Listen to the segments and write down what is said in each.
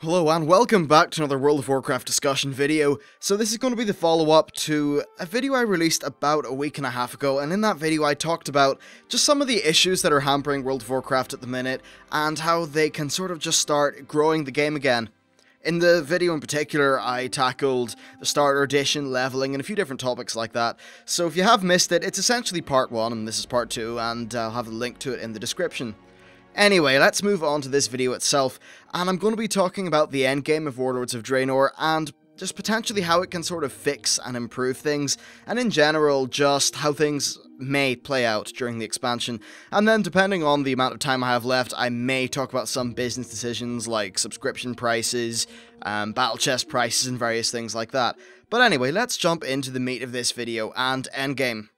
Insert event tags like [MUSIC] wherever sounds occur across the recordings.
Hello and welcome back to another World of Warcraft discussion video. So this is going to be the follow-up to a video I released about a week and a half ago and in that video I talked about just some of the issues that are hampering World of Warcraft at the minute and how they can sort of just start growing the game again. In the video in particular, I tackled the starter edition, leveling, and a few different topics like that. So if you have missed it, it's essentially part 1 and this is part 2 and I'll have a link to it in the description. Anyway, let's move on to this video itself, and I'm going to be talking about the endgame of Warlords of Draenor, and just potentially how it can sort of fix and improve things, and in general, just how things may play out during the expansion. And then, depending on the amount of time I have left, I may talk about some business decisions like subscription prices, um, battle chest prices, and various things like that. But anyway, let's jump into the meat of this video and endgame.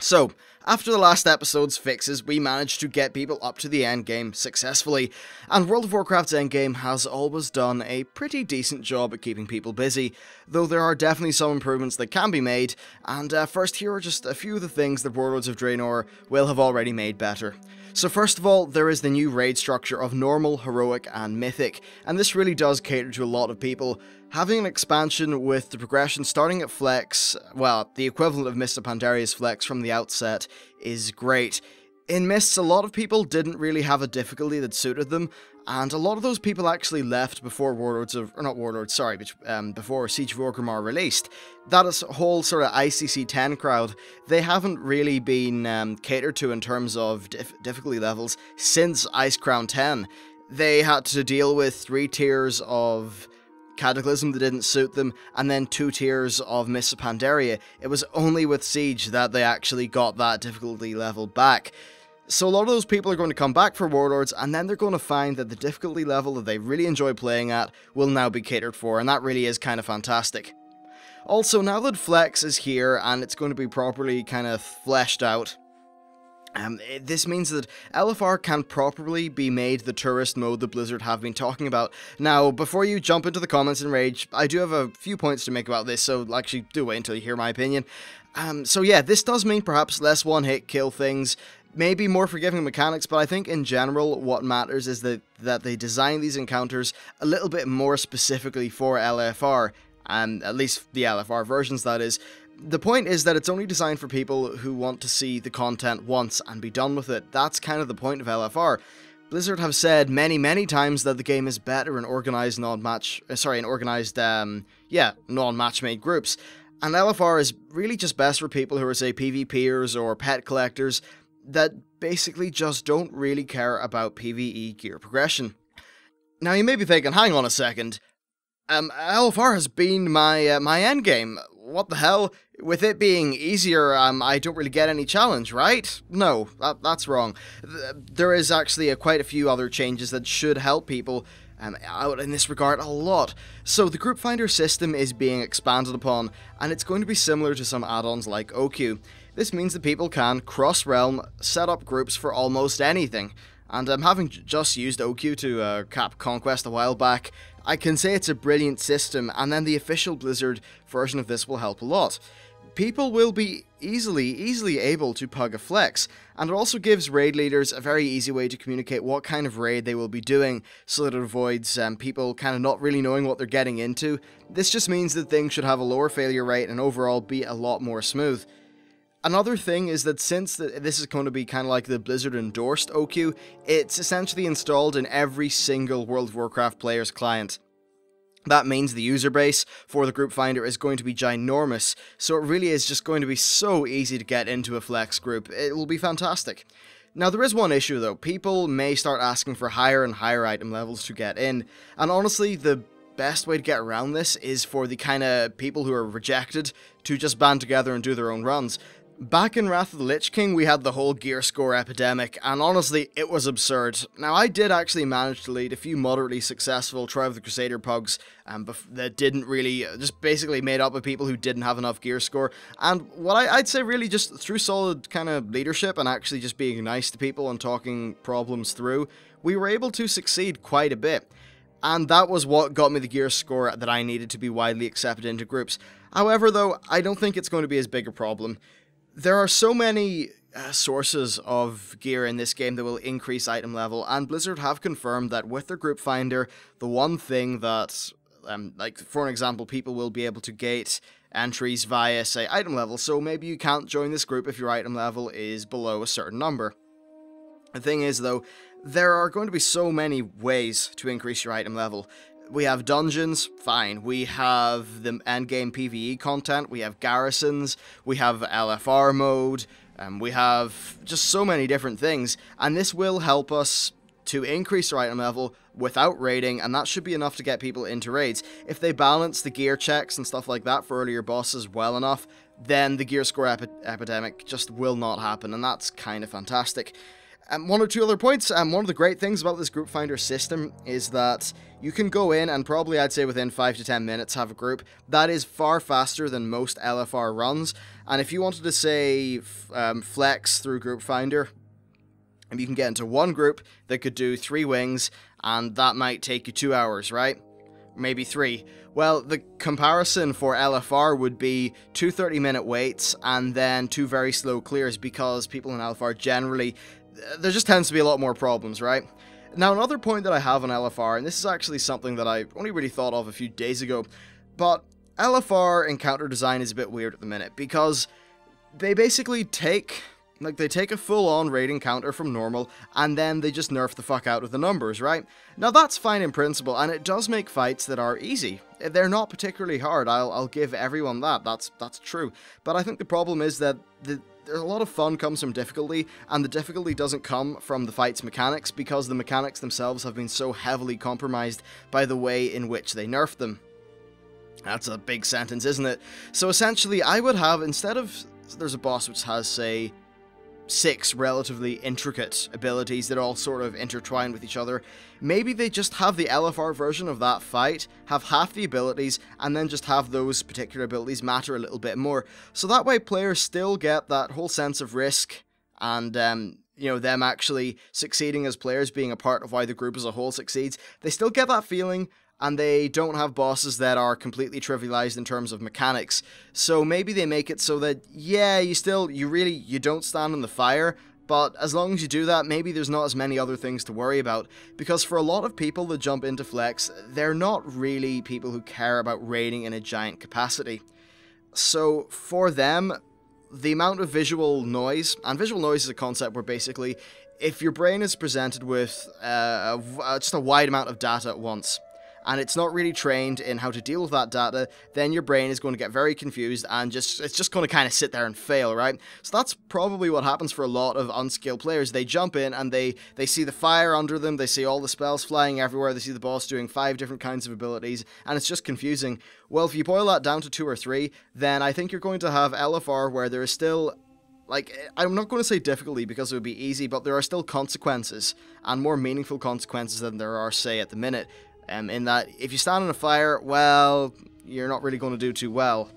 So, after the last episode's fixes, we managed to get people up to the endgame successfully, and World of Warcraft's endgame has always done a pretty decent job at keeping people busy, though there are definitely some improvements that can be made, and uh, first here are just a few of the things that Warlords of Draenor will have already made better. So first of all, there is the new raid structure of normal, heroic, and mythic, and this really does cater to a lot of people. Having an expansion with the progression starting at flex, well, the equivalent of Mists of Pandaria's flex from the outset, is great. In Mists, a lot of people didn't really have a difficulty that suited them, and a lot of those people actually left before Warlords of, or not Warlords, sorry, but, um, before Siege of Orgrimmar released. That is whole sort of ICC 10 crowd, they haven't really been um, catered to in terms of dif difficulty levels since Icecrown 10. They had to deal with three tiers of Cataclysm that didn't suit them, and then two tiers of Mists of Pandaria. It was only with Siege that they actually got that difficulty level back. So a lot of those people are going to come back for Warlords, and then they're going to find that the difficulty level that they really enjoy playing at will now be catered for, and that really is kind of fantastic. Also, now that Flex is here, and it's going to be properly kind of fleshed out, um, this means that LFR can properly be made the tourist mode that Blizzard have been talking about. Now, before you jump into the comments and rage, I do have a few points to make about this, so actually do wait until you hear my opinion. Um, so yeah, this does mean perhaps less one-hit kill things, maybe more forgiving mechanics, but I think in general what matters is that, that they design these encounters a little bit more specifically for LFR, and at least the LFR versions that is, the point is that it's only designed for people who want to see the content once and be done with it. That's kind of the point of LFR. Blizzard have said many, many times that the game is better in organized non-match, uh, sorry, in organized, um, yeah, non-match made groups. And LFR is really just best for people who are, say, PvPers or pet collectors that basically just don't really care about PvE gear progression. Now you may be thinking, hang on a second, um, LFR has been my uh, my endgame what the hell? With it being easier, um, I don't really get any challenge, right? No, that, that's wrong. There is actually a, quite a few other changes that should help people um, out in this regard a lot. So the group finder system is being expanded upon, and it's going to be similar to some add-ons like OQ. This means that people can cross-realm set up groups for almost anything. And um, having just used OQ to uh, cap Conquest a while back, I can say it's a brilliant system, and then the official Blizzard version of this will help a lot. People will be easily, easily able to pug a flex, and it also gives raid leaders a very easy way to communicate what kind of raid they will be doing, so that it avoids um, people kind of not really knowing what they're getting into. This just means that things should have a lower failure rate and overall be a lot more smooth. Another thing is that since this is going to be kind of like the Blizzard endorsed OQ, it's essentially installed in every single World of Warcraft player's client. That means the user base for the group finder is going to be ginormous, so it really is just going to be so easy to get into a flex group. It will be fantastic. Now there is one issue though, people may start asking for higher and higher item levels to get in, and honestly the best way to get around this is for the kind of people who are rejected to just band together and do their own runs. Back in Wrath of the Lich King, we had the whole gear score epidemic, and honestly, it was absurd. Now, I did actually manage to lead a few moderately successful Trial of the Crusader pugs um, that didn't really, uh, just basically made up of people who didn't have enough gear score, and what I, would say really just through solid kind of leadership and actually just being nice to people and talking problems through, we were able to succeed quite a bit. And that was what got me the gear score that I needed to be widely accepted into groups. However, though, I don't think it's going to be as big a problem there are so many uh, sources of gear in this game that will increase item level, and Blizzard have confirmed that with their group finder, the one thing that, um, like for an example, people will be able to gate entries via, say, item level, so maybe you can't join this group if your item level is below a certain number. The thing is, though, there are going to be so many ways to increase your item level. We have dungeons, fine. We have the endgame PvE content, we have garrisons, we have LFR mode, um, we have just so many different things, and this will help us to increase our item level without raiding, and that should be enough to get people into raids. If they balance the gear checks and stuff like that for earlier bosses well enough, then the gear score epi epidemic just will not happen, and that's kind of fantastic. Um, one or two other points. Um, one of the great things about this group finder system is that you can go in and probably I'd say within 5 to 10 minutes have a group. That is far faster than most LFR runs. And if you wanted to say um, flex through group finder, and you can get into one group that could do three wings and that might take you two hours, right? Maybe three. Well, the comparison for LFR would be two 30 minute waits and then two very slow clears because people in LFR generally there just tends to be a lot more problems, right? Now, another point that I have on LFR, and this is actually something that I only really thought of a few days ago, but LFR encounter design is a bit weird at the minute because they basically take like, they take a full-on raid encounter from normal, and then they just nerf the fuck out of the numbers, right? Now, that's fine in principle, and it does make fights that are easy. They're not particularly hard, I'll, I'll give everyone that, that's, that's true. But I think the problem is that the, there's a lot of fun comes from difficulty, and the difficulty doesn't come from the fight's mechanics, because the mechanics themselves have been so heavily compromised by the way in which they nerfed them. That's a big sentence, isn't it? So essentially, I would have, instead of, there's a boss which has, say, six relatively intricate abilities that all sort of intertwine with each other. Maybe they just have the LFR version of that fight, have half the abilities, and then just have those particular abilities matter a little bit more. So that way players still get that whole sense of risk and um, you know, them actually succeeding as players, being a part of why the group as a whole succeeds. They still get that feeling and they don't have bosses that are completely trivialized in terms of mechanics. So maybe they make it so that yeah, you still you really you don't stand in the fire, but as long as you do that, maybe there's not as many other things to worry about. Because for a lot of people that jump into Flex, they're not really people who care about raiding in a giant capacity. So for them, the amount of visual noise, and visual noise is a concept where basically, if your brain is presented with uh, just a wide amount of data at once, and it's not really trained in how to deal with that data, then your brain is going to get very confused and just it's just going to kind of sit there and fail, right? So that's probably what happens for a lot of unskilled players. They jump in and they they see the fire under them, they see all the spells flying everywhere, they see the boss doing five different kinds of abilities, and it's just confusing. Well, if you boil that down to two or three, then I think you're going to have LFR where there is still like eh, I'm not going to say difficulty because it would be easy, but there are still consequences and more meaningful consequences than there are say at the minute um, in that if you stand in a fire, well, you're not really going to do too well.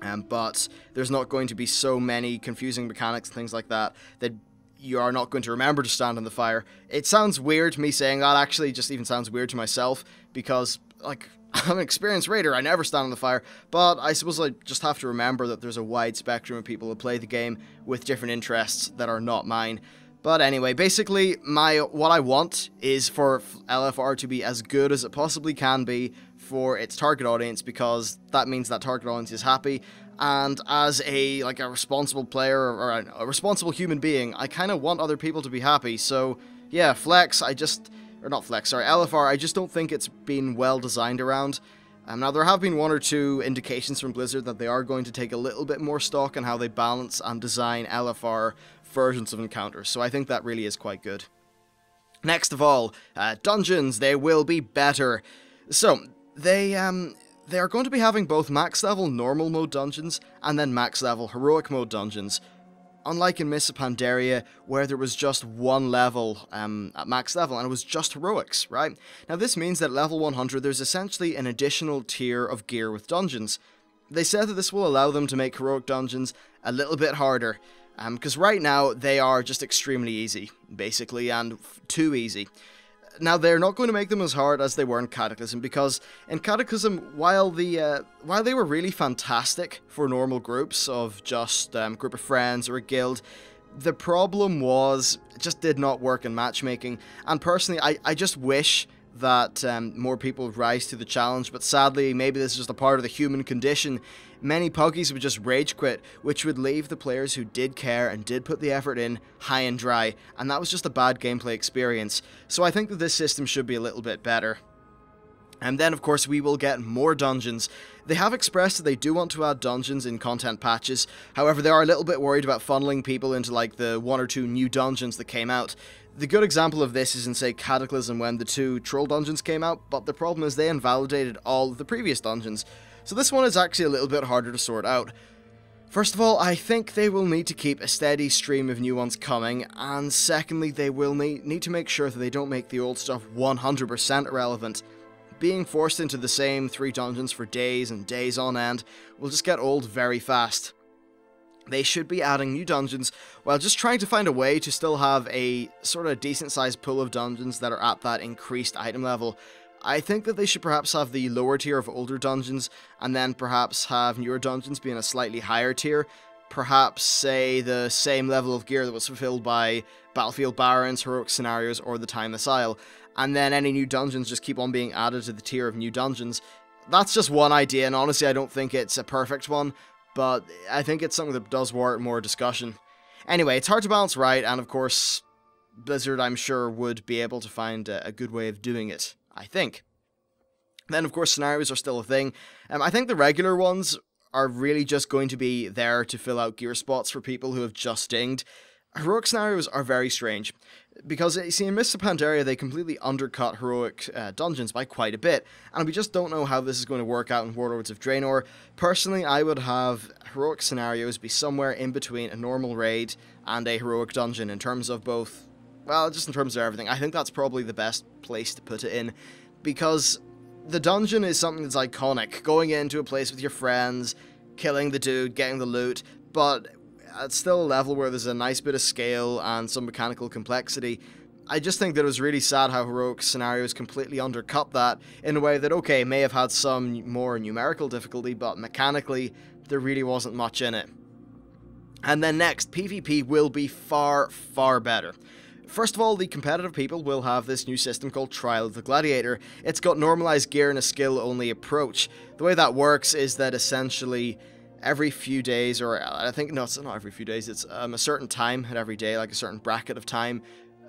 Um, but there's not going to be so many confusing mechanics and things like that that you are not going to remember to stand in the fire. It sounds weird to me saying that, actually, just even sounds weird to myself, because, like, [LAUGHS] I'm an experienced raider, I never stand in the fire, but I suppose I just have to remember that there's a wide spectrum of people who play the game with different interests that are not mine. But anyway, basically, my what I want is for LFR to be as good as it possibly can be for its target audience because that means that target audience is happy. And as a like a responsible player or a, a responsible human being, I kind of want other people to be happy. So yeah, Flex, I just or not Flex, sorry, LFR, I just don't think it's been well designed around. Um, now, there have been one or two indications from Blizzard that they are going to take a little bit more stock in how they balance and design LFR versions of encounters, so I think that really is quite good. Next of all, uh, dungeons, they will be better. So, they, um, they are going to be having both max level normal mode dungeons and then max level heroic mode dungeons. Unlike in Mists of Pandaria, where there was just one level um, at max level, and it was just heroics, right? Now this means that at level 100 there's essentially an additional tier of gear with dungeons. They said that this will allow them to make heroic dungeons a little bit harder, because um, right now they are just extremely easy, basically, and too easy. Now they're not going to make them as hard as they were in Cataclysm because in Cataclysm, while the uh, while they were really fantastic for normal groups of just um, group of friends or a guild, The problem was, it just did not work in matchmaking, and personally, I, I just wish that um, more people rise to the challenge, but sadly, maybe this is just a part of the human condition. Many Pokies would just rage quit, which would leave the players who did care and did put the effort in high and dry, and that was just a bad gameplay experience. So I think that this system should be a little bit better. And then, of course, we will get more dungeons. They have expressed that they do want to add dungeons in content patches, however, they are a little bit worried about funneling people into, like, the one or two new dungeons that came out. The good example of this is in, say, Cataclysm when the two Troll dungeons came out, but the problem is they invalidated all the previous dungeons, so this one is actually a little bit harder to sort out. First of all, I think they will need to keep a steady stream of new ones coming, and secondly, they will need, need to make sure that they don't make the old stuff 100% irrelevant being forced into the same three dungeons for days and days on end will just get old very fast. They should be adding new dungeons while just trying to find a way to still have a sort of decent sized pool of dungeons that are at that increased item level. I think that they should perhaps have the lower tier of older dungeons and then perhaps have newer dungeons being a slightly higher tier. Perhaps, say, the same level of gear that was fulfilled by Battlefield Barrens, Heroic Scenarios, or the Timeless Isle, and then any new dungeons just keep on being added to the tier of new dungeons. That's just one idea, and honestly, I don't think it's a perfect one, but I think it's something that does warrant more discussion. Anyway, it's hard to balance right, and of course, Blizzard, I'm sure, would be able to find a, a good way of doing it, I think. Then, of course, scenarios are still a thing. Um, I think the regular ones are really just going to be there to fill out gear spots for people who have just dinged. Heroic scenarios are very strange because you see in of Pandaria they completely undercut heroic uh, dungeons by quite a bit, and we just don't know how this is going to work out in Warlords of Draenor. Personally, I would have heroic scenarios be somewhere in between a normal raid and a heroic dungeon in terms of both, well, just in terms of everything. I think that's probably the best place to put it in, because the dungeon is something that's iconic. Going into a place with your friends, killing the dude, getting the loot, but it's still a level where there's a nice bit of scale and some mechanical complexity. I just think that it was really sad how Heroic Scenarios completely undercut that in a way that, okay, may have had some more numerical difficulty, but mechanically, there really wasn't much in it. And then next, PvP will be far, far better. First of all, the competitive people will have this new system called Trial of the Gladiator. It's got normalized gear and a skill-only approach. The way that works is that essentially every few days, or I think, no, it's not every few days, it's um, a certain time at every day, like a certain bracket of time.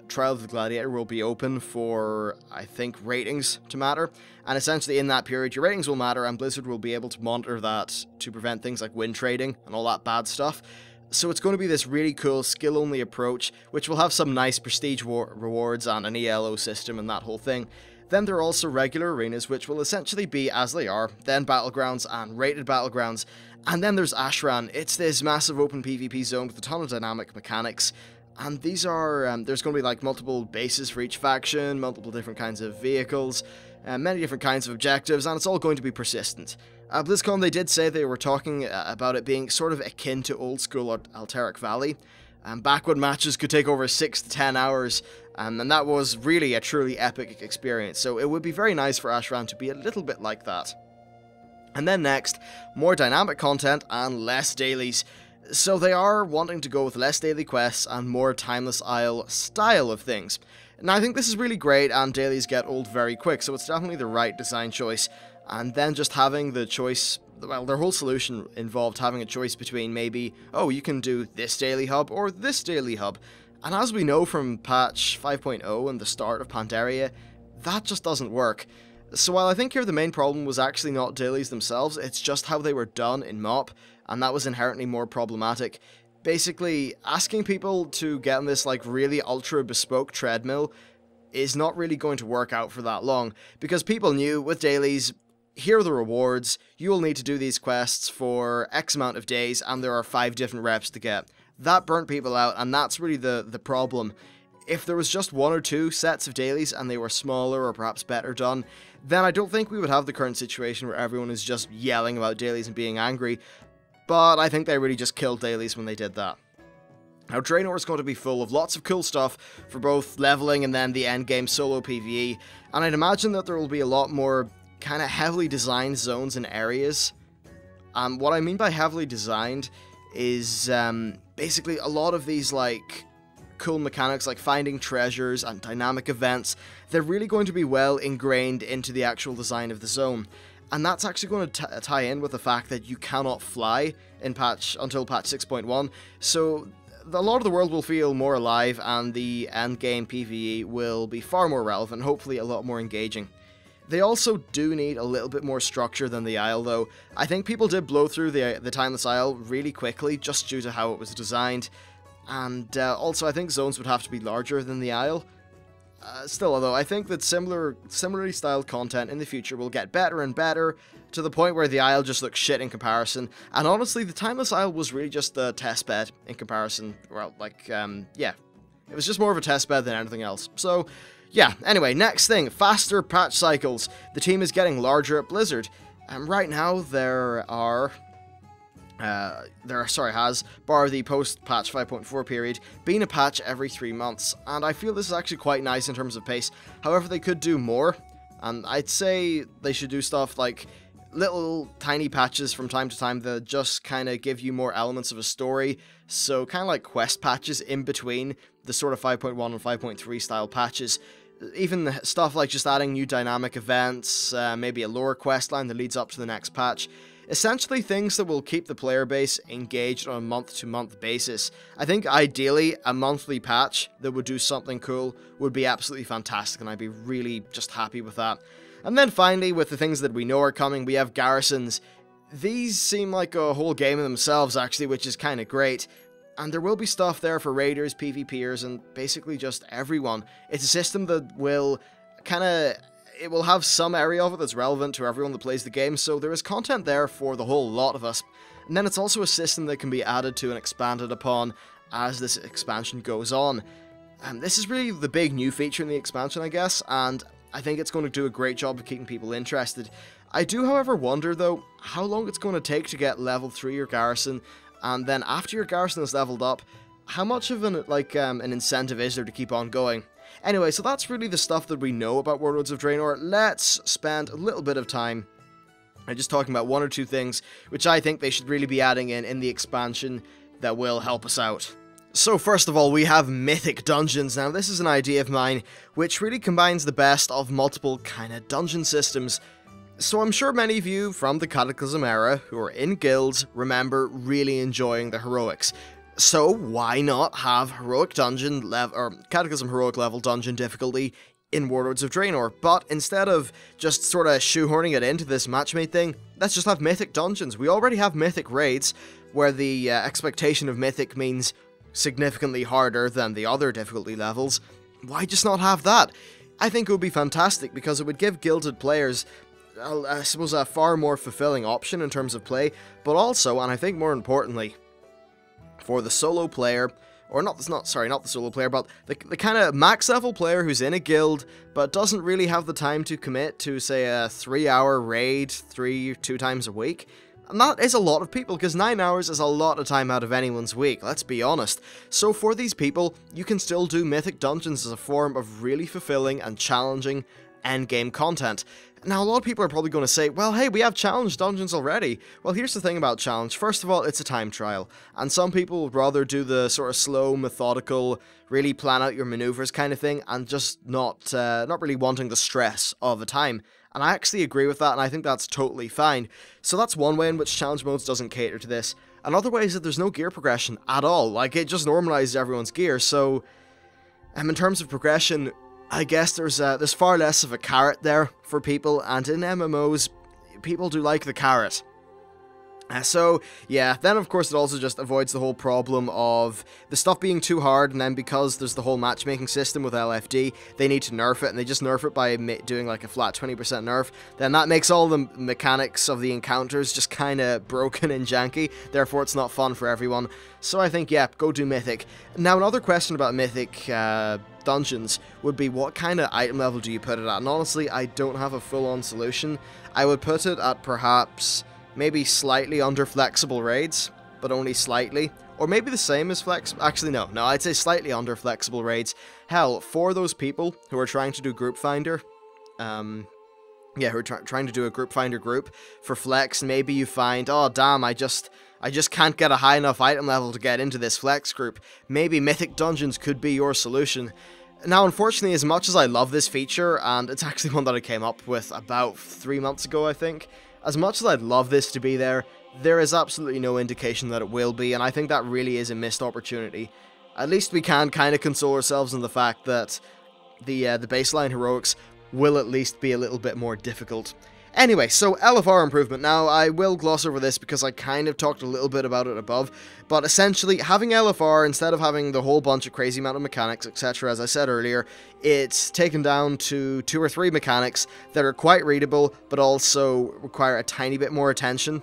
Trial of the Gladiator will be open for, I think, ratings to matter. And essentially, in that period, your ratings will matter, and Blizzard will be able to monitor that to prevent things like win trading and all that bad stuff. So it's going to be this really cool skill-only approach, which will have some nice prestige rewards and an ELO system and that whole thing. Then there are also regular arenas, which will essentially be as they are, then battlegrounds and rated battlegrounds, and then there's Ashran. It's this massive open PvP zone with a ton of dynamic mechanics. And these are, um, there's going to be like multiple bases for each faction, multiple different kinds of vehicles, uh, many different kinds of objectives, and it's all going to be persistent. At BlizzCon, they did say they were talking uh, about it being sort of akin to old school Alterac Valley. and back when matches could take over 6 to 10 hours, um, and that was really a truly epic experience, so it would be very nice for Ashran to be a little bit like that. And then next, more dynamic content and less dailies. So they are wanting to go with less daily quests and more Timeless Isle style of things. And I think this is really great and dailies get old very quick, so it's definitely the right design choice. And then just having the choice, well, their whole solution involved having a choice between maybe, oh, you can do this daily hub or this daily hub. And as we know from patch 5.0 and the start of Pandaria, that just doesn't work. So while I think here the main problem was actually not dailies themselves, it's just how they were done in MoP, and that was inherently more problematic. Basically, asking people to get on this like really ultra bespoke treadmill is not really going to work out for that long, because people knew with dailies, here are the rewards, you will need to do these quests for X amount of days, and there are 5 different reps to get. That burnt people out, and that's really the, the problem. If there was just one or two sets of dailies and they were smaller or perhaps better done, then I don't think we would have the current situation where everyone is just yelling about dailies and being angry, but I think they really just killed dailies when they did that. Now, Draenor is going to be full of lots of cool stuff for both leveling and then the endgame solo PvE, and I'd imagine that there will be a lot more kind of heavily designed zones and areas. Um, what I mean by heavily designed is um, basically a lot of these like cool mechanics like finding treasures and dynamic events, they're really going to be well ingrained into the actual design of the zone. And that's actually going to tie in with the fact that you cannot fly in patch until patch 6.1. So a lot of the world will feel more alive and the end game PvE will be far more relevant, hopefully a lot more engaging. They also do need a little bit more structure than the Isle, though. I think people did blow through the, the Timeless Isle really quickly, just due to how it was designed. And uh, also, I think zones would have to be larger than the Isle. Uh, still, though, I think that similar, similarly styled content in the future will get better and better, to the point where the Isle just looks shit in comparison. And honestly, the Timeless Isle was really just a test bed in comparison. Well, like, um, yeah. It was just more of a test bed than anything else. So, yeah, anyway, next thing, faster patch cycles. The team is getting larger at Blizzard. And right now, there are... Uh, there, sorry, has, bar the post-patch 5.4 period, been a patch every three months, and I feel this is actually quite nice in terms of pace. However, they could do more, and I'd say they should do stuff like little tiny patches from time to time that just kind of give you more elements of a story. So kind of like quest patches in between the sort of 5.1 and 5.3 style patches even stuff like just adding new dynamic events, uh, maybe a lore quest line that leads up to the next patch. Essentially, things that will keep the player base engaged on a month to month basis. I think ideally, a monthly patch that would do something cool would be absolutely fantastic, and I'd be really just happy with that. And then finally, with the things that we know are coming, we have garrisons. These seem like a whole game in themselves, actually, which is kind of great and there will be stuff there for raiders, PvPers, and basically just everyone. It's a system that will kind of it will have some area of it that's relevant to everyone that plays the game, so there is content there for the whole lot of us. And then it's also a system that can be added to and expanded upon as this expansion goes on. And this is really the big new feature in the expansion, I guess, and I think it's going to do a great job of keeping people interested. I do, however, wonder, though, how long it's going to take to get level 3 your garrison and then after your garrison is leveled up, how much of an like um, an incentive is there to keep on going? Anyway, so that's really the stuff that we know about Warlords of Draenor. Let's spend a little bit of time uh, just talking about one or two things which I think they should really be adding in in the expansion that will help us out. So first of all, we have Mythic Dungeons. Now this is an idea of mine which really combines the best of multiple kind of dungeon systems so I'm sure many of you from the Cataclysm era who are in guilds remember really enjoying the heroics. So why not have heroic dungeon level or Cataclysm heroic level dungeon difficulty in Warlords of Draenor, but instead of just sort of shoehorning it into this matchmade thing, let's just have mythic dungeons. We already have mythic raids, where the uh, expectation of mythic means significantly harder than the other difficulty levels. Why just not have that? I think it would be fantastic because it would give gilded players I suppose, a far more fulfilling option in terms of play, but also, and I think more importantly, for the solo player, or not, not sorry, not the solo player, but the, the kind of max level player who's in a guild, but doesn't really have the time to commit to, say, a three hour raid three, two times a week. And that is a lot of people, because 9 hours is a lot of time out of anyone's week, let's be honest. So for these people, you can still do Mythic Dungeons as a form of really fulfilling and challenging endgame content. Now, a lot of people are probably going to say, well, hey, we have challenge dungeons already. Well, here's the thing about challenge. First of all, it's a time trial, and some people would rather do the sort of slow, methodical, really plan out your maneuvers kind of thing, and just not, uh, not really wanting the stress of a time. And I actually agree with that, and I think that's totally fine. So that's one way in which challenge modes doesn't cater to this. Another way is that there's no gear progression at all. Like, it just normalizes everyone's gear, so... Um, in terms of progression, I guess there's uh, there's far less of a carrot there for people, and in MMOs, people do like the carrot. Uh, so, yeah, then of course it also just avoids the whole problem of the stuff being too hard, and then because there's the whole matchmaking system with LFD, they need to nerf it, and they just nerf it by doing like a flat 20% nerf. Then that makes all the mechanics of the encounters just kind of [LAUGHS] broken and janky, therefore it's not fun for everyone. So I think, yeah, go do Mythic. Now, another question about Mythic uh, dungeons would be what kind of item level do you put it at? And honestly, I don't have a full-on solution. I would put it at perhaps maybe slightly under flexible raids, but only slightly. Or maybe the same as flex. Actually, no, no, I'd say slightly under flexible raids. Hell, for those people who are trying to do group finder, um, yeah, who are try- trying to do a group finder group for flex, maybe you find, oh damn, I just I just can't get a high enough item level to get into this flex group. Maybe Mythic Dungeons could be your solution. Now, unfortunately, as much as I love this feature, and it's actually [LAUGHS] one that I came up with about three months ago, I think, as much as I'd love this to be there, there is absolutely no indication that it will be, and I think that really is a missed opportunity. At least we can kind of console ourselves in the fact that the uh, the baseline heroics will at least be a little bit more difficult. Anyway, so LFR improvement. Now, I will gloss over this because I kind of talked a little bit about it above, but essentially, having LFR, instead of having the whole bunch of crazy amount of mechanics, etc., as I said earlier, it's taken down to two or three mechanics that are quite readable, but also require a tiny bit more attention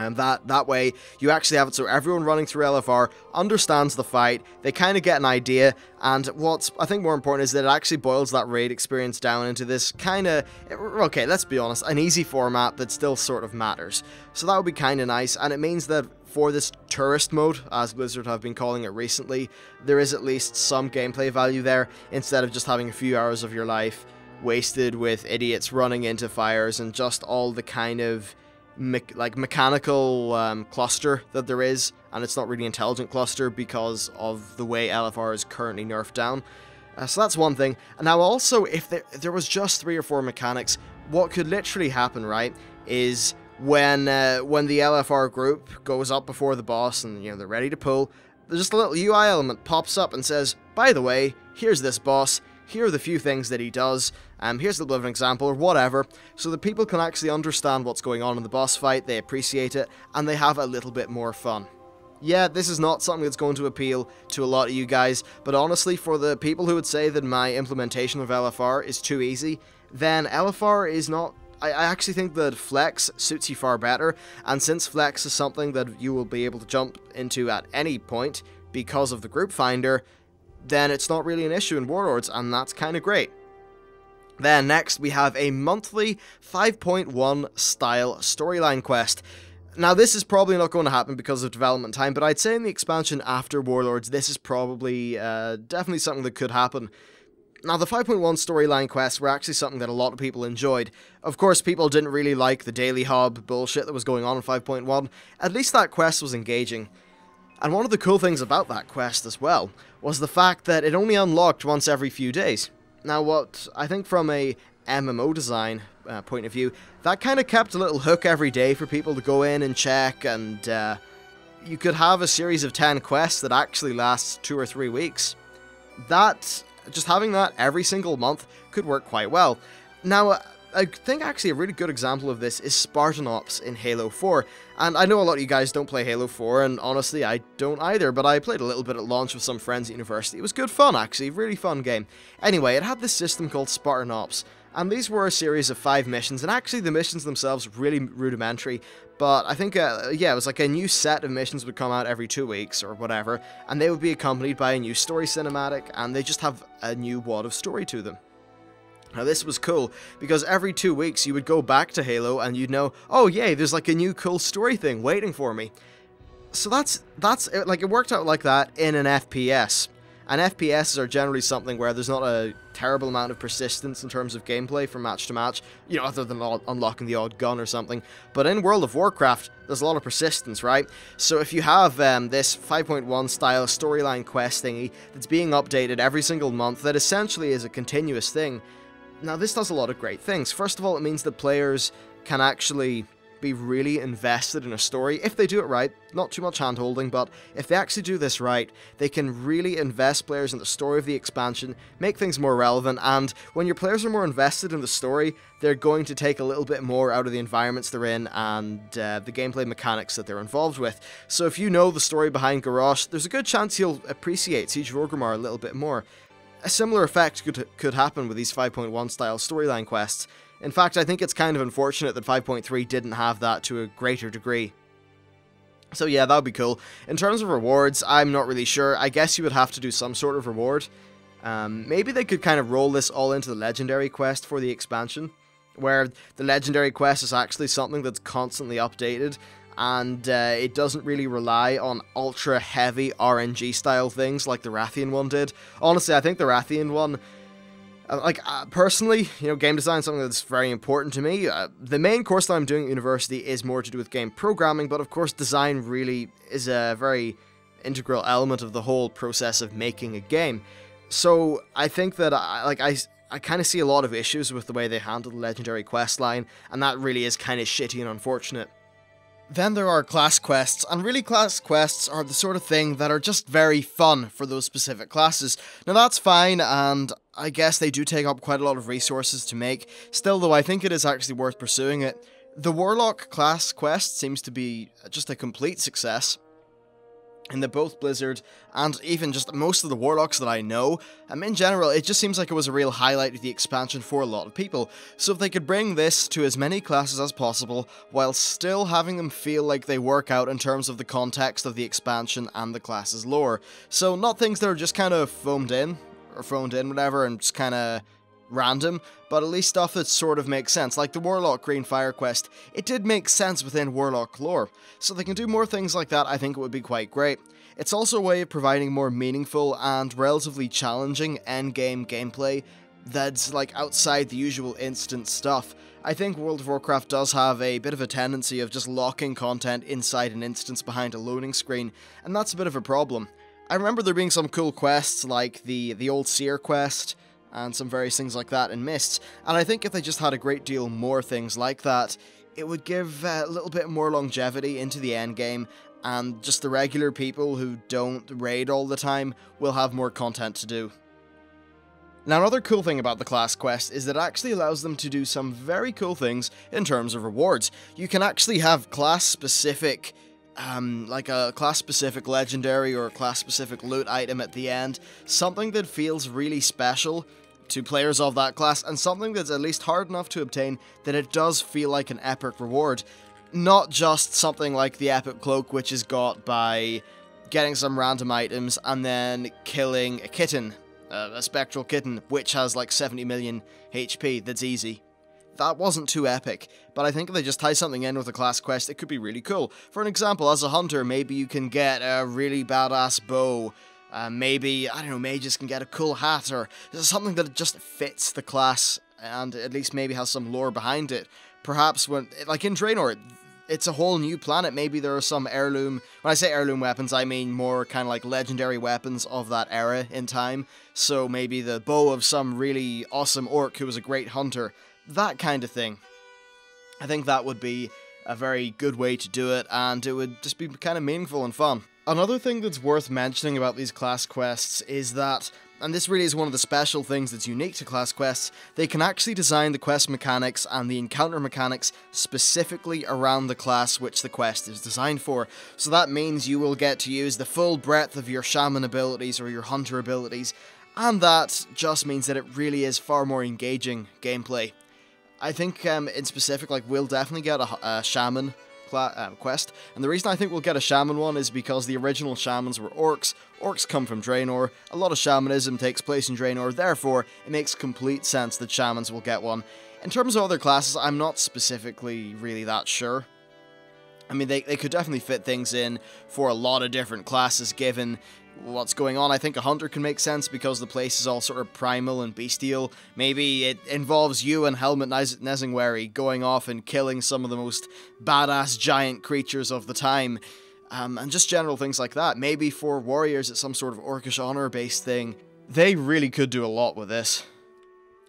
and that, that way, you actually have it so everyone running through LFR understands the fight, they kind of get an idea, and what's, I think, more important is that it actually boils that raid experience down into this kind of, okay, let's be honest, an easy format that still sort of matters. So that would be kind of nice, and it means that for this tourist mode, as Blizzard have been calling it recently, there is at least some gameplay value there, instead of just having a few hours of your life wasted with idiots running into fires and just all the kind of me like mechanical um, cluster that there is, and it's not really intelligent cluster because of the way LFR is currently nerfed down. Uh, so that's one thing. And now also, if there, if there was just three or four mechanics, what could literally happen, right, is when uh, when the LFR group goes up before the boss and you know they're ready to pull, just a little UI element pops up and says, by the way, here's this boss, here are the few things that he does, um, here's a little bit of an example, or whatever, so that people can actually understand what's going on in the boss fight, they appreciate it, and they have a little bit more fun. Yeah, this is not something that's going to appeal to a lot of you guys, but honestly, for the people who would say that my implementation of LFR is too easy, then LFR is not I, actually think that Flex suits you far better, and since Flex is something that you will be able to jump into at any point because of the group finder, then it's not really an issue in Warlords, and that's kind of great. Then next, we have a monthly 5.1 style storyline quest. Now, this is probably not going to happen because of development time, but I'd say in the expansion after Warlords, this is probably uh, definitely something that could happen. Now, the 5.1 storyline quests were actually something that a lot of people enjoyed. Of course, people didn't really like the Daily Hub bullshit that was going on in 5.1. At least that quest was engaging. And one of the cool things about that quest as well was the fact that it only unlocked once every few days. Now, what I think from a MMO design uh, point of view, that kind of kept a little hook every day for people to go in and check, and uh, you could have a series of 10 quests that actually lasts two or three weeks. That, just having that every single month could work quite well. Now, I think actually a really good example of this is Spartan Ops in Halo 4. And I know a lot of you guys don't play Halo 4, and honestly, I don't either, but I played a little bit at launch with some friends at university. It was good fun, actually, really fun game. Anyway, it had this system called Spartan Ops, and these were a series of five missions, and actually the missions themselves really rudimentary, but I think, uh, yeah, it was like a new set of missions would come out every two weeks or whatever, and they would be accompanied by a new story cinematic, and they just have a new wad of story to them. Now this was cool, because every two weeks you would go back to Halo and you'd know, oh yay, there's like a new cool story thing waiting for me. So that's, that's, like it worked out like that in an FPS. And FPSs are generally something where there's not a terrible amount of persistence in terms of gameplay from match to match, you know, other than unlocking the odd gun or something. But in World of Warcraft, there's a lot of persistence, right? So if you have um, this 5.1 style storyline quest thingy that's being updated every single month, that essentially is a continuous thing, now, this does a lot of great things. First of all, it means that players can actually be really invested in a story if they do it right. Not too much handholding, but if they actually do this right, they can really invest players in the story of the expansion, make things more relevant, and when your players are more invested in the story, they're going to take a little bit more out of the environments they're in and uh, the gameplay mechanics that they're involved with. So if you know the story behind Garrosh, there's a good chance you'll appreciate Siege of Orgrimmar a little bit more. A similar effect could, could happen with these 5.1 style storyline quests. In fact, I think it's kind of unfortunate that 5.3 didn't have that to a greater degree. So yeah, that would be cool. In terms of rewards, I'm not really sure. I guess you would have to do some sort of reward. Um, maybe they could kind of roll this all into the legendary quest for the expansion, where the legendary quest is actually something that's constantly updated, and uh, it doesn't really rely on ultra heavy RNG style things like the Wrathion one did. Honestly, I think the Wrathion one. Uh, like, uh, personally, you know, game design is something that's very important to me. Uh, the main course that I'm doing at university is more to do with game programming, but of course, design really is a very integral element of the whole process of making a game. So I think that I like I I kind of see a lot of issues with the way they handle the legendary quest line, and that really is kind of shitty and unfortunate. Then there are class quests, and really class quests are the sort of thing that are just very fun for those specific classes. Now that's fine, and I guess they do take up quite a lot of resources to make. Still though, I think it is actually worth pursuing it. The Warlock class quest seems to be just a complete success in the both Blizzard and even just most of the Warlocks that I know. Um, in general, it just seems like it was a real highlight of the expansion for a lot of people. So if they could bring this to as many classes as possible, while still having them feel like they work out in terms of the context of the expansion and the class's lore. So not things that are just kind of foamed in, or phoned in, whatever, and just kind of random, but at least stuff that sort of makes sense, like the Warlock Green Fire quest. It did make sense within Warlock lore, so they can do more things like that, I think it would be quite great. It's also a way of providing more meaningful and relatively challenging endgame gameplay that's like outside the usual instant stuff. I think World of Warcraft does have a bit of a tendency of just locking content inside an instance behind a loading screen, and that's a bit of a problem. I remember there being some cool quests like the the old Seer quest, and some various things like that in Mists. And I think if they just had a great deal more things like that, it would give uh, a little bit more longevity into the end game, and just the regular people who don't raid all the time will have more content to do. Now another cool thing about the class quest is that it actually allows them to do some very cool things in terms of rewards. You can actually have class specific um, like a class specific legendary or a class specific loot item at the end, something that feels really special to players of that class, and something that's at least hard enough to obtain that it does feel like an epic reward. Not just something like the epic cloak, which is got by getting some random items and then killing a kitten, uh, a spectral kitten, which has like 70 million HP, that's easy that wasn't too epic, but I think if they just tie something in with a class quest, it could be really cool. For an example, as a hunter, maybe you can get a really badass bow, uh, maybe, I don't know, mages can get a cool hat, or something that just fits the class, and at least maybe has some lore behind it. Perhaps when, like in Draenor, it's a whole new planet. Maybe there are some heirloom. When I say heirloom weapons, I mean more kind of like legendary weapons of that era in time. So maybe the bow of some really awesome orc who was a great hunter that kind of thing. I think that would be a very good way to do it, and it would just be kind of meaningful and fun. Another thing that's worth mentioning about these class quests is that, and this really is one of the special things that's unique to class quests, they can actually design the quest mechanics and the encounter mechanics specifically around the class which the quest is designed for. So that means you will get to use the full breadth of your shaman abilities or your hunter abilities, and that just means that it really is far more engaging gameplay. I think um, in specific, like we'll definitely get a, a shaman uh, quest, and the reason I think we'll get a shaman one is because the original shamans were orcs. Orcs come from Draenor. A lot of shamanism takes place in Draenor. Therefore, it makes complete sense that shamans will get one. In terms of other classes, I'm not specifically really that sure. I mean, they, they could definitely fit things in for a lot of different classes given what's going on. I think a hunter can make sense because the place is all sort of primal and bestial. Maybe it involves you and Hemet Nesingwary going off and killing some of the most badass giant creatures of the time. Um, and just general things like that. Maybe for warriors, it's some sort of orcish honor based thing. They really could do a lot with this.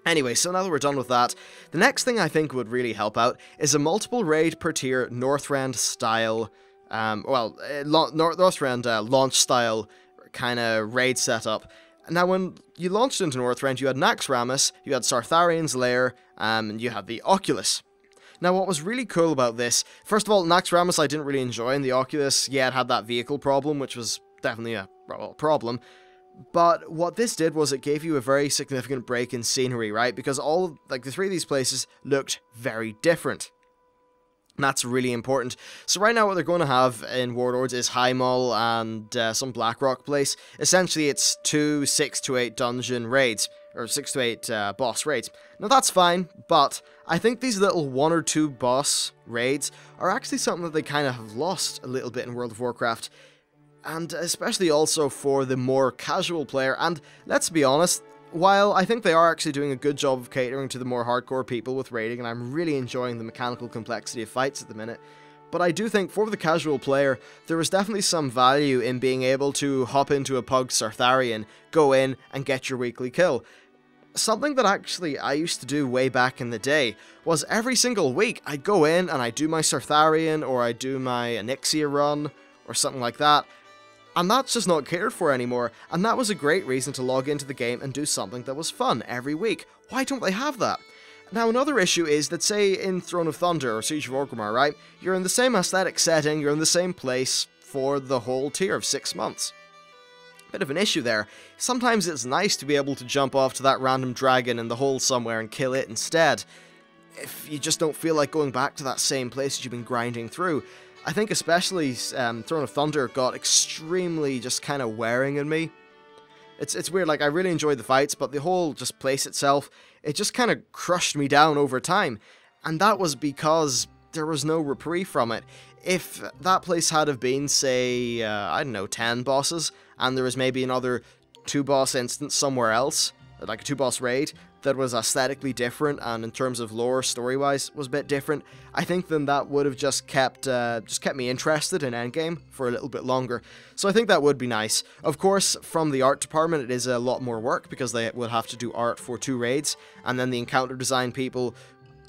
Anyway, so now that we're done with that, the next thing I think would really help out is a multiple raid per tier Northrend style, um, well, uh, Northrend uh, launch style kind of raid setup. Now, when you launched into Northrend, you had Naxxramas, you had Sartharion's Lair, um, and you had the Oculus. Now, what was really cool about this, first of all, Naxxramas I didn't really enjoy, and the Oculus, yeah, it had that vehicle problem, which was definitely a problem. But what this did was it gave you a very significant break in scenery, right? Because all, like, the three of these places looked very different. That's really important. So right now what they're going to have in Warlords is Highmaul and uh, some Blackrock place. Essentially it's two 6 to 8 dungeon raids, or 6 to 8 uh, boss raids. Now that's fine, but I think these little one or two boss raids are actually something that they kind of have lost a little bit in World of Warcraft. And especially also for the more casual player, and let's be honest, while I think they are actually doing a good job of catering to the more hardcore people with raiding, and I'm really enjoying the mechanical complexity of fights at the minute, but I do think for the casual player, there is definitely some value in being able to hop into a Pug Sartharion, go in, and get your weekly kill. Something that actually I used to do way back in the day was every single week I'd go in and I'd do my Sartharion or I'd do my Onyxia run or something like that, and that's just not cared for anymore, and that was a great reason to log into the game and do something that was fun every week. Why don't they have that? Now, another issue is that, say, in Throne of Thunder or Siege of Orgrimmar, right, you're in the same aesthetic setting, you're in the same place for the whole tier of six months. Bit of an issue there. Sometimes it's nice to be able to jump off to that random dragon in the hole somewhere and kill it instead. If you just don't feel like going back to that same place that you've been grinding through. I think especially um, Throne of Thunder got extremely just kind of wearing in me. It's, it's weird, like I really enjoyed the fights, but the whole just place itself, it just kind of crushed me down over time. And that was because there was no reprieve from it. If that place had have been, say, uh, I don't know, 10 bosses, and there was maybe another two boss instance somewhere else, like a two boss raid, that was aesthetically different and in terms of lore story wise was a bit different, I think then that would have just kept uh, just kept me interested in Endgame for a little bit longer. So I think that would be nice. Of course, from the art department, it is a lot more work because they will have to do art for two raids, and then the encounter design people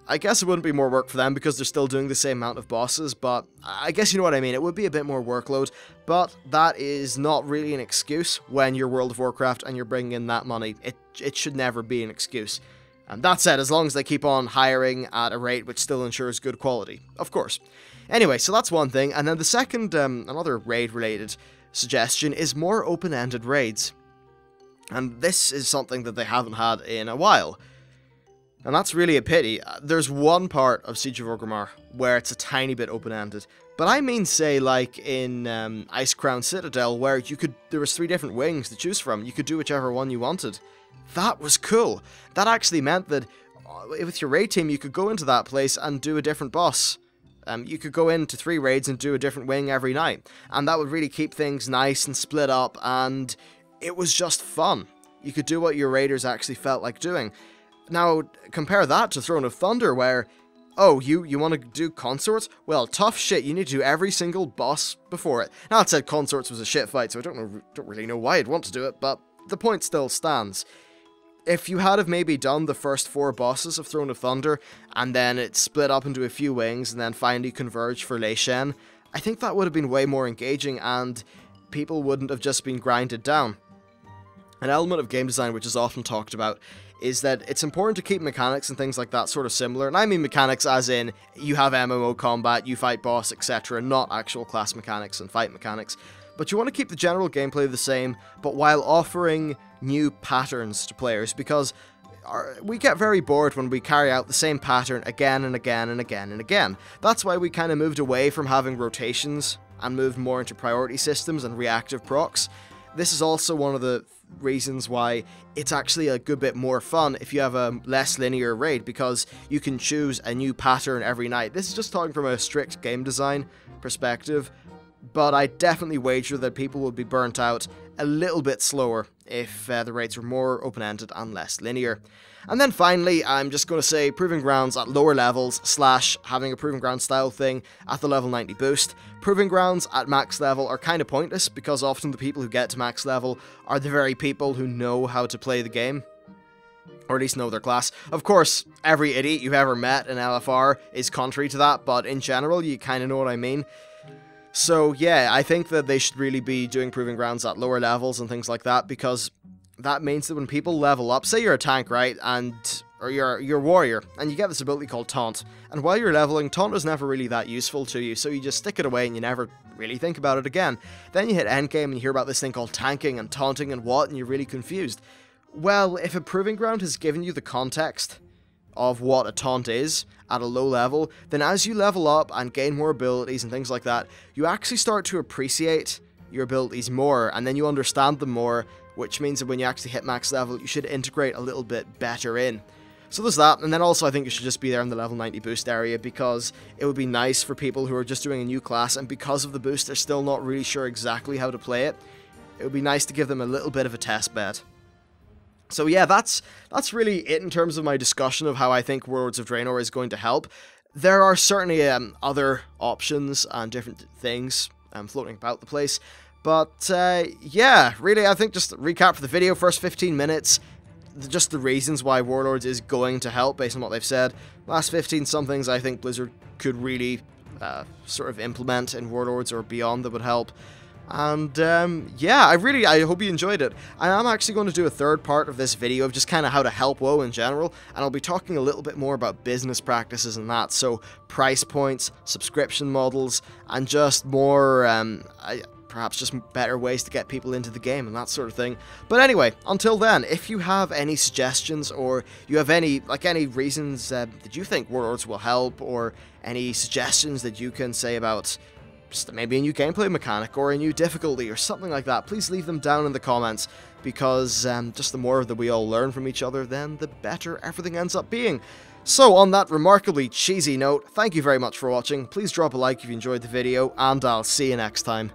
I guess it wouldn't be more work for them because they're still doing the same amount of bosses, but I guess you know what I mean. It would be a bit more workload, but that is not really an excuse when you're World of Warcraft and you're bringing in that money. It, it should never be an excuse. And that said, as long as they keep on hiring at a rate which still ensures good quality, of course. Anyway, so that's one thing, and then the second, um, another raid-related suggestion is more open-ended raids. And this is something that they haven't had in a while. And that's really a pity. Uh, there's one part of Siege of Orgrimmar where it's a tiny bit open-ended. But I mean, say, like in um, Icecrown Citadel, where you could there was three different wings to choose from. You could do whichever one you wanted. That was cool. That actually meant that uh, with your raid team, you could go into that place and do a different boss. Um, you could go into three raids and do a different wing every night. And that would really keep things nice and split up, and it was just fun. You could do what your raiders actually felt like doing. Now, compare that to Throne of Thunder, where, oh, you, you want to do Consorts? Well, tough shit, you need to do every single boss before it. Now, it said Consorts was a shit fight, so I don't, know, don't really know why I'd want to do it, but the point still stands. If you had have maybe done the first four bosses of Throne of Thunder, and then it split up into a few wings, and then finally converged for Lei Shen, I think that would have been way more engaging, and people wouldn't have just been grinded down. An element of game design which is often talked about is that it's important to keep mechanics and things like that sort of similar. And I mean mechanics as in you have MMO combat, you fight boss, etc., not actual class mechanics and fight mechanics. But you want to keep the general gameplay the same, but while offering new patterns to players, because we get very bored when we carry out the same pattern again and again and again and again. That's why we kind of moved away from having rotations and moved more into priority systems and reactive procs. This is also one of the reasons why it's actually a good bit more fun if you have a less linear raid because you can choose a new pattern every night. This is just talking from a strict game design perspective, but I definitely wager that people will be burnt out a little bit slower if uh, the rates were more open-ended and less linear. And then finally, I'm just going to say Proving Grounds at lower levels, slash having a Proving Ground style thing at the level 90 boost. Proving Grounds at max level are kind of pointless because often the people who get to max level are the very people who know how to play the game. Or at least know their class. Of course, every idiot you've ever met in LFR is contrary to that, but in general, you kind of know what I mean. So yeah, I think that they should really be doing Proving Grounds at lower levels and things like that because that means that when people level up, say you're a tank, right, and or you're you're a warrior, and you get this ability called Taunt, and while you're leveling, Taunt is never really that useful to you, so you just stick it away and you never really think about it again. Then you hit endgame and you hear about this thing called tanking and taunting and what, and you're really confused. Well, if a Proving Ground has given you the context of what a taunt is at a low level, then as you level up and gain more abilities and things like that, you actually start to appreciate your abilities more, and then you understand them more, which means that when you actually hit max level, you should integrate a little bit better in. So there's that, and then also I think you should just be there in the level 90 boost area because it would be nice for people who are just doing a new class and because of the boost they're still not really sure exactly how to play it. It would be nice to give them a little bit of a test bed. So yeah, that's that's really it in terms of my discussion of how I think Warlords of Draenor is going to help. There are certainly um, other options and different things um, floating about the place. But uh, yeah, really, I think just recap for the video, first 15 minutes, just the reasons why Warlords is going to help based on what they've said. Last 15 somethings I think Blizzard could really uh, sort of implement in Warlords or beyond that would help. And um, yeah, I really, I hope you enjoyed it. I am actually going to do a third part of this video of just kind of how to help WoW in general, and I'll be talking a little bit more about business practices and that, so price points, subscription models, and just more, um, I, perhaps just better ways to get people into the game and that sort of thing. But anyway, until then, if you have any suggestions or you have any like any reasons uh, that you think Warlords will help or any suggestions that you can say about just maybe a new gameplay mechanic or a new difficulty or something like that, please leave them down in the comments because um, just the more that we all learn from each other, then the better everything ends up being. So on that remarkably cheesy note, thank you very much for watching, please drop a like if you enjoyed the video, and I'll see you next time.